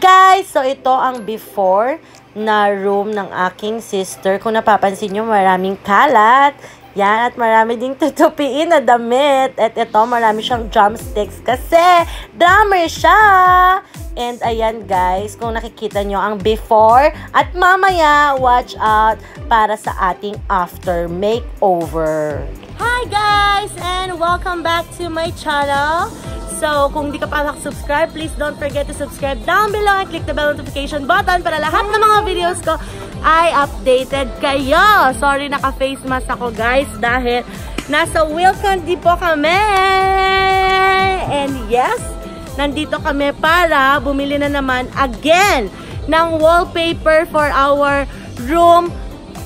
guys! So, ito ang before na room ng aking sister. Kung napapansin nyo, maraming kalat. Yan, at marami ding tutupiin na damit. At ito, marami siyang drumsticks kasi drummer siya. And ayan guys, kung nakikita nyo ang before at mamaya, watch out para sa ating after makeover. Hi guys! And welcome back to my channel. So, kung hindi ka pa subscribe please don't forget to subscribe down below and click the bell notification button para lahat ng mga videos ko ay updated kayo. Sorry, naka-face mask ako guys dahil nasa Wilcondi po kami. And yes, nandito kami para bumili na naman again ng wallpaper for our room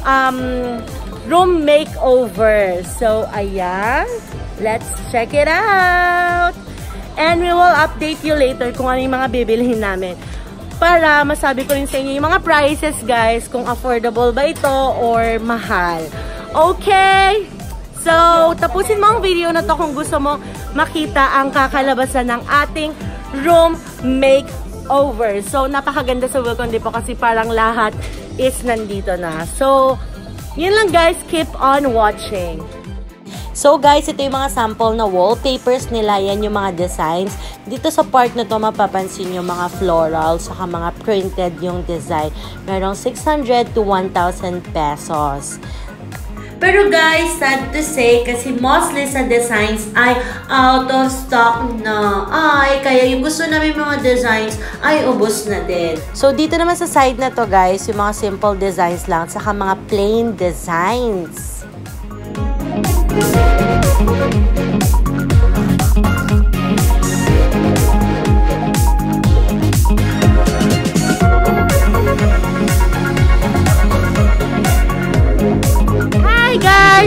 um, room makeover. So, ayan. Let's check it out! And we will update you later kung ano yung mga bibilhin namin. Para masabi ko rin sa inyo yung mga prices guys, kung affordable ba ito or mahal. Okay? So, tapusin mo ang video na to kung gusto mo makita ang kakalabasan ng ating room makeover. So, napakaganda sa Wilcon po kasi parang lahat is nandito na. So, yun lang guys. Keep on watching. So guys, ito yung mga sample na wallpapers nila. Yan yung mga designs. Dito sa part na to mapapansin yung mga floral saka mga printed yung design. Merong 600 to 1,000 pesos. Pero guys, sad to say, kasi mostly sa designs ay out of stock na. Ay, kaya yung gusto namin mga designs ay ubos na din. So, dito naman sa side na to guys, yung mga simple designs lang, saka mga plain designs. Guys!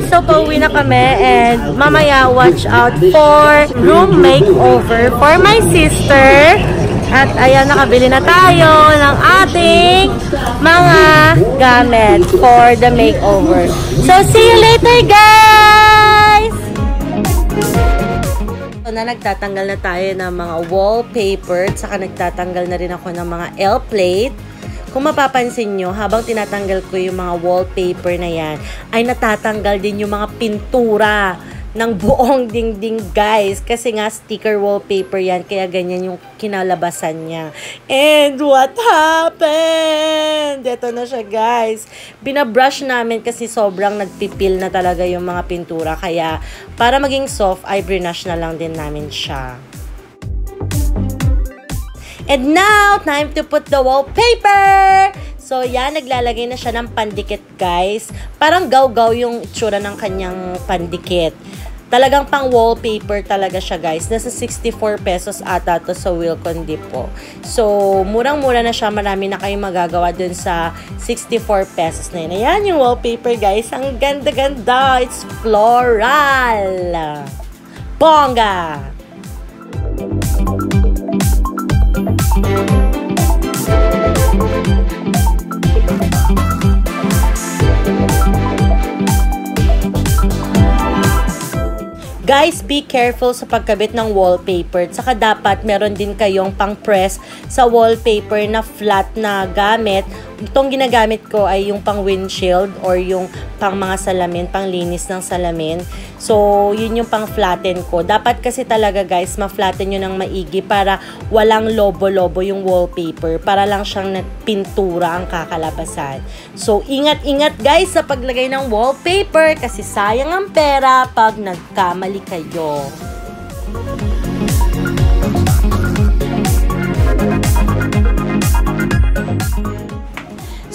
So, pauwi na kami and mamaya watch out for room makeover for my sister. At ayan, nakabili na tayo ng ating mga gamit for the makeover. So, see you later guys! So, na nagtatanggal na tayo ng mga wallpaper at saka nagtatanggal na rin ako ng mga L-plate. Kung mapapansin nyo, habang tinatanggal ko yung mga wallpaper na yan, ay natatanggal din yung mga pintura ng buong dingding guys. Kasi nga sticker wallpaper yan. Kaya ganyan yung kinalabasan niya. And what happened? Ito na siya guys. Binabrush namin kasi sobrang nagpipil na talaga yung mga pintura. Kaya para maging soft ay brush na lang din namin siya. And now, time to put the wallpaper! So, yan, naglalagay na siya ng pandikit, guys. Parang gaw-gaw yung itsura ng kanyang pandikit. Talagang pang wallpaper talaga siya guys. Nasa 64 pesos ata to sa Wilcon Depot. So, murang-mura na siya. Marami na kayong magagawa dun sa 64 pesos na yun. Ayan yung wallpaper guys. Ang ganda-ganda. It's floral. Bongga! Guys, be careful sa pagkabit ng wallpaper. Saka dapat meron din kayong pang-press sa wallpaper na flat na gamit. Itong ginagamit ko ay yung pang windshield or yung pang mga salamin, pang linis ng salamin. So, yun yung pang flatten ko. Dapat kasi talaga guys, ma-flatten nyo ng maigi para walang lobo-lobo yung wallpaper. Para lang siyang pintura ang kakalabasan. So, ingat-ingat guys sa paglagay ng wallpaper kasi sayang ang pera pag nagkamali kayo.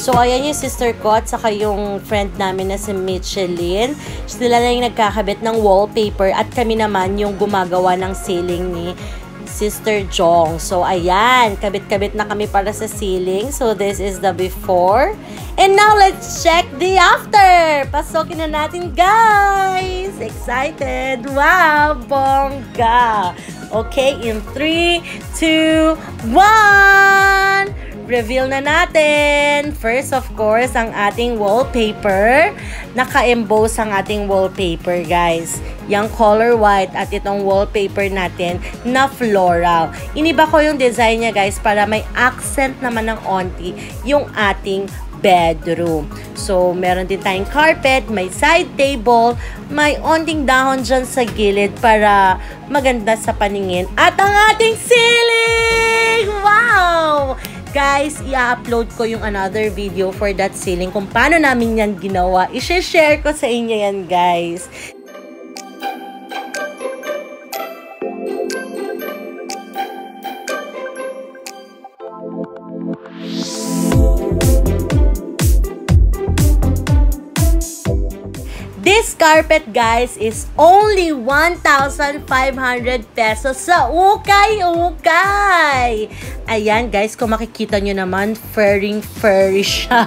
So, ayan yung sister ko at saka yung friend namin na si Michelin. Sila na yung nagkakabit ng wallpaper at kami naman yung gumagawa ng ceiling ni Sister Jong. So, ayan. Kabit-kabit na kami para sa ceiling. So, this is the before. And now, let's check the after. Pasokin na natin, guys. Excited. Wow, bongga. Okay, in 3, 2, 1. Reveal na natin. First, of course, ang ating wallpaper. Naka-emboss ang ating wallpaper, guys. Yung color white at itong wallpaper natin na floral. Iniba ko yung design niya, guys, para may accent naman ng onti yung ating bedroom. So, meron din tayong carpet, may side table, may onting dahon dyan sa gilid para maganda sa paningin. At ang ating ceiling! Wow! Guys, i-upload ko yung another video for that ceiling kung paano namin yan ginawa. I-share ko sa inyo yan, guys. Carpet, guys, is only 1,500 pesos sa ukay-ukay. Ayan, guys, kung makikita nyo naman, furring furry siya.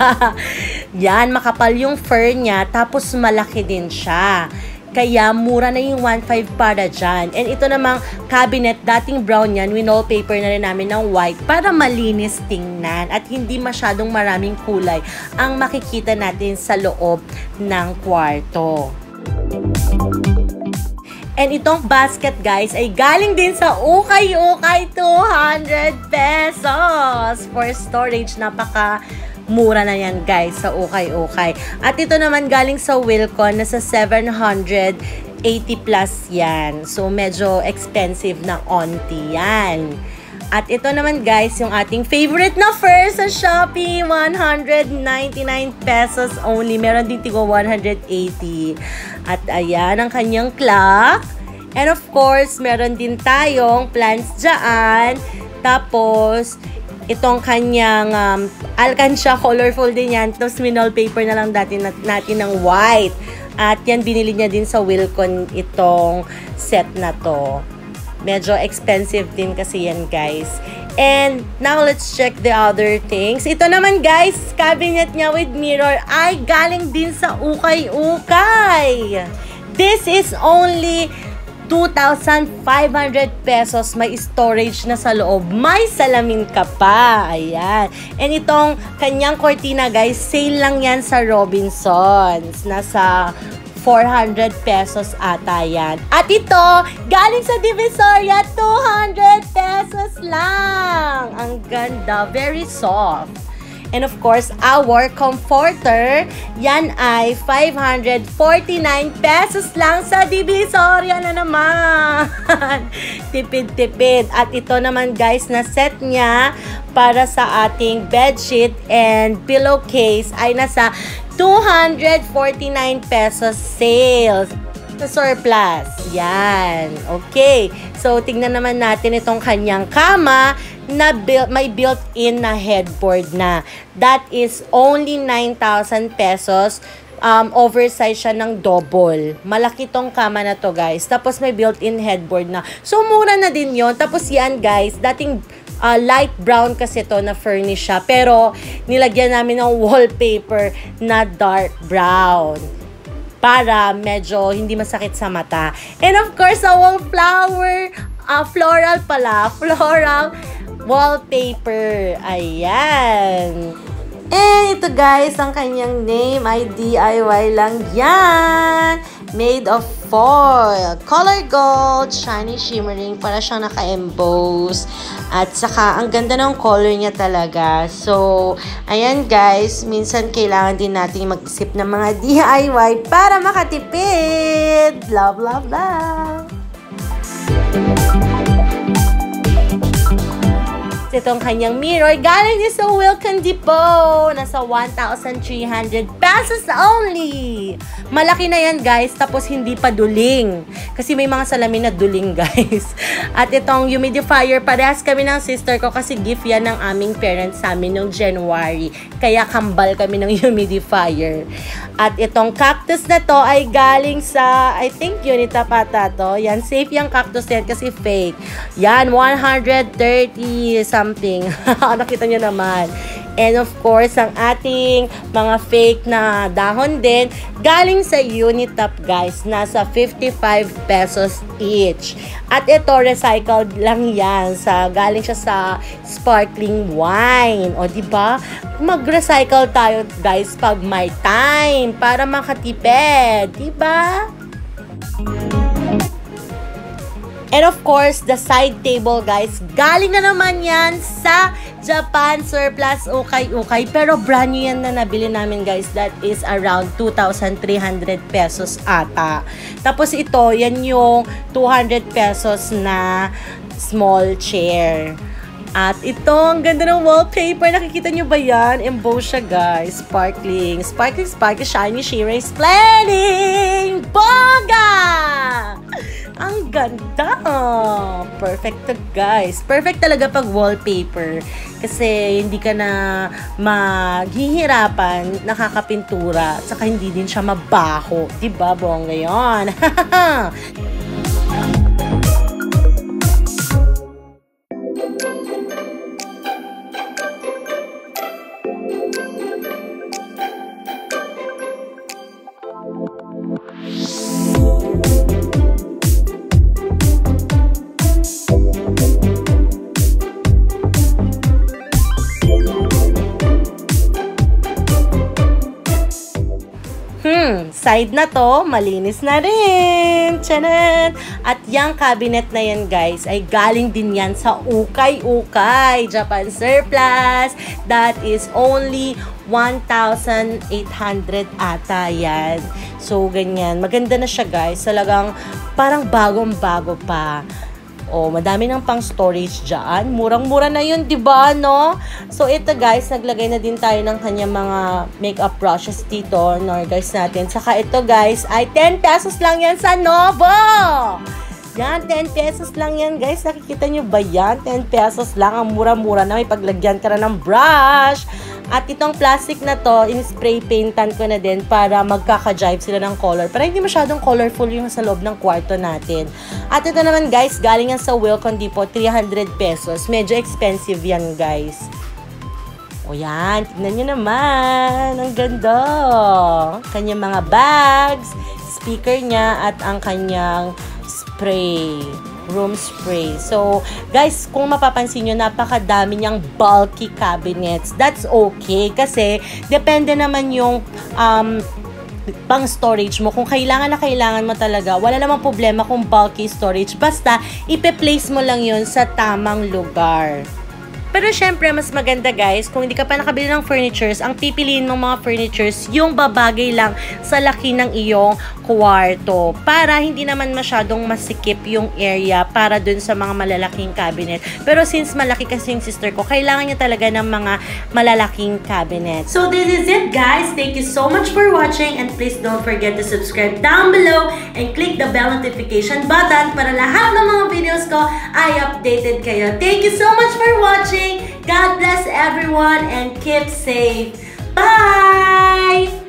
Yan, makapal yung fur niya, tapos malaki din siya. Kaya mura na yung 1.5 para dyan. And ito namang cabinet, dating brown yan, wallpaper na rin namin ng white para malinis tingnan at hindi masyadong maraming kulay ang makikita natin sa loob ng kwarto. And itong basket guys ay galing din sa ukay-ukay 200 pesos for storage. Napaka Mura na yan guys sa ukay-ukay. At ito naman galing sa Wilcon, nasa 780 plus yan. So medyo expensive na onti yan. At ito naman guys, yung ating favorite na fur sa Shopee, 199 pesos only. Meron din tigo 180. At ayan ang kanyang clock. And of course, meron din tayong plants dyan. Tapos, itong kanyang um, alkansya, colorful din yan. Tapos minol paper na lang dati natin ng white. At yan binili niya din sa Wilcon itong set na to. Medyo expensive din kasi yan guys. And now let's check the other things. Ito naman guys, cabinet niya with mirror ay galing din sa ukay-ukay. This is only 2,500 pesos may storage na sa loob. May salamin ka pa. Ayan. And itong kanyang cortina guys, sale lang yan sa Robinsons. Nasa 400 pesos ata yan. At ito, galing sa Divisoria, 200 pesos lang. Ang ganda. Very soft. And of course, our comforter, yan ay 549 pesos lang sa Divisoria na naman. Tipid-tipid. At ito naman guys, na set niya para sa ating bedsheet and pillowcase ay nasa 249 pesos sales sa surplus. Yan. Okay. So, tingnan naman natin itong kanyang kama na built, may built-in na headboard na. That is only 9,000 pesos. Um, oversize siya ng double. Malaki tong kama na to, guys. Tapos may built-in headboard na. So, mura na din yon Tapos yan, guys, dating uh, light brown kasi to na furnish siya. Pero, nilagyan namin ng wallpaper na dark brown para medyo hindi masakit sa mata. And of course, our flower, uh, floral pala, floral wallpaper. Ayan. And ito guys, ang kanyang name ay DIY lang yan. Made of foil. Color gold, shiny shimmering, para siyang naka-emboss. At saka, ang ganda ng color niya talaga. So, ayan guys, minsan kailangan din natin mag-isip ng mga DIY para makatipid. Love, love, love. Itong kanyang mirror. Galing din sa Wilcon Depot. Nasa 1,300 pesos only. Malaki na yan, guys. Tapos hindi pa duling. Kasi may mga salamin na duling, guys. At itong humidifier, parehas kami ng sister ko kasi gift yan ng aming parents sa amin noong January. Kaya kambal kami ng humidifier. At itong cactus na to ay galing sa, I think, Unita Pata to. Yan, safe yung cactus yan kasi fake. Yan, 130 something. Nakita nyo naman. And of course, ang ating mga fake na dahon din, galing sa Unitop guys, nasa 55 pesos each. At ito, recycled lang yan. Sa, galing siya sa sparkling wine. O, ba? Mag-recycle tayo guys pag may time para makatipid. Di ba? And of course, the side table, guys, galing na naman yan sa Japan Surplus Ukay-Ukay. Pero brand new yan na nabili namin, guys. That is around 2,300 pesos ata. Tapos ito, yan yung 200 pesos na small chair. At ito, ang ganda ng wallpaper. Nakikita nyo ba yan? Emboss siya, guys. Sparkling. Sparkling, sparkling, shiny, shimmery, splending! Boga! Ang ganda! Perfect to guys. Perfect talaga pag wallpaper. Kasi hindi ka na maghihirapan, nakakapintura, at saka hindi din siya mabaho. Diba, bongga yun? side na to, malinis na rin. Chanan! At yung cabinet na yan, guys, ay galing din yan sa Ukay-Ukay, Japan Surplus. That is only 1,800 ata yan. So, ganyan. Maganda na siya, guys. Talagang parang bagong-bago pa. Oh, madami ng pang storage diyan. Murang-mura na 'yun, 'di ba, no? So ito guys, naglagay na din tayo ng kanya mga makeup brushes dito, no, guys natin. Saka ito guys, ay 10 pesos lang 'yan sa Novo. Yan, 10 pesos lang yan, guys. Nakikita nyo ba yan? 10 pesos lang. Ang mura-mura na. May paglagyan ka na ng brush. At itong plastic na to, in-spray paintan ko na din para magkaka-jive sila ng color. Para hindi masyadong colorful yung sa loob ng kwarto natin. At ito naman guys, galing yan sa Wilcon Depot, 300 pesos. Medyo expensive yan guys. O yan, tignan nyo naman. Ang ganda. Kanyang mga bags, speaker niya, at ang kanyang spray room spray. So, guys, kung mapapansin nyo, napakadami niyang bulky cabinets. That's okay kasi depende naman yung um, pang storage mo. Kung kailangan na kailangan mo talaga, wala namang problema kung bulky storage. Basta, ipe-place mo lang yon sa tamang lugar. Pero syempre, mas maganda guys, kung hindi ka pa nakabili ng furnitures, ang pipiliin mong mga furnitures, yung babagay lang sa laki ng iyong kwarto. Para hindi naman masyadong masikip yung area para dun sa mga malalaking cabinet. Pero since malaki kasi yung sister ko, kailangan niya talaga ng mga malalaking cabinet. So this is it guys. Thank you so much for watching and please don't forget to subscribe down below and click the bell notification button para lahat ng mga videos ko ay updated kayo. Thank you so much for watching. God bless everyone and keep safe. Bye!